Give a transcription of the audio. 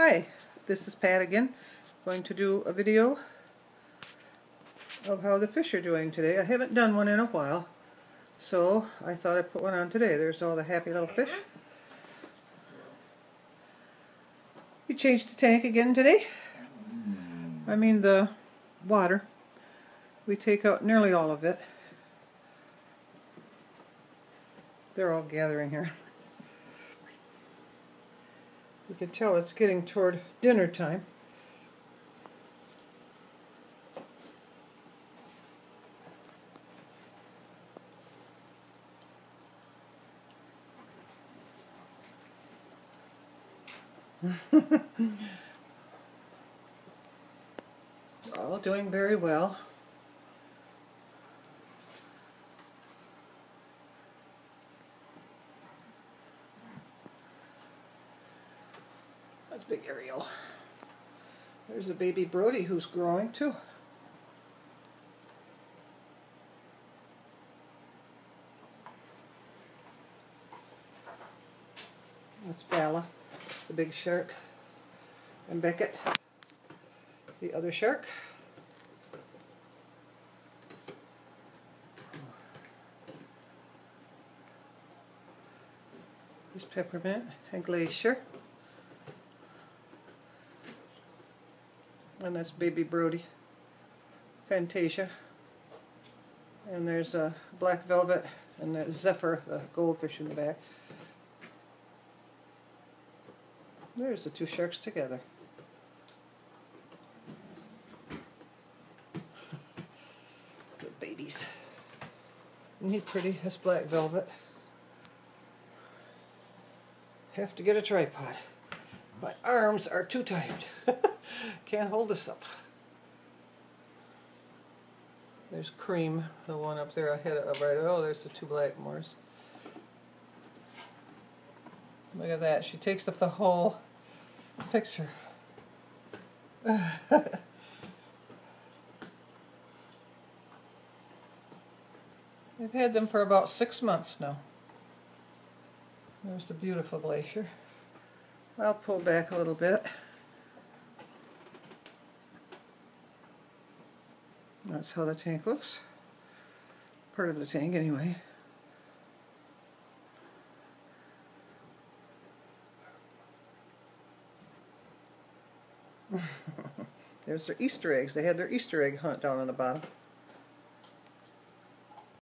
Hi, this is Pat again. Going to do a video of how the fish are doing today. I haven't done one in a while, so I thought I'd put one on today. There's all the happy little fish. We changed the tank again today. I mean the water. We take out nearly all of it. They're all gathering here. You can tell it's getting toward dinner time. all doing very well. That's big Ariel. There's a baby Brody who's growing too. That's Bala, the big shark, and Beckett, the other shark. There's Peppermint and Glacier. And that's Baby Brody, Fantasia. And there's a Black Velvet and the Zephyr, the goldfish in the back. There's the two sharks together. the babies. Isn't he pretty? That's Black Velvet. Have to get a tripod. My arms are too tired. Can't hold this up. There's Cream, the one up there ahead of right. Oh, there's the two black moors. Look at that. She takes up the whole picture. I've had them for about six months now. There's the beautiful glacier. I'll pull back a little bit. That's how the tank looks. Part of the tank anyway. There's their Easter eggs. They had their Easter egg hunt down on the bottom.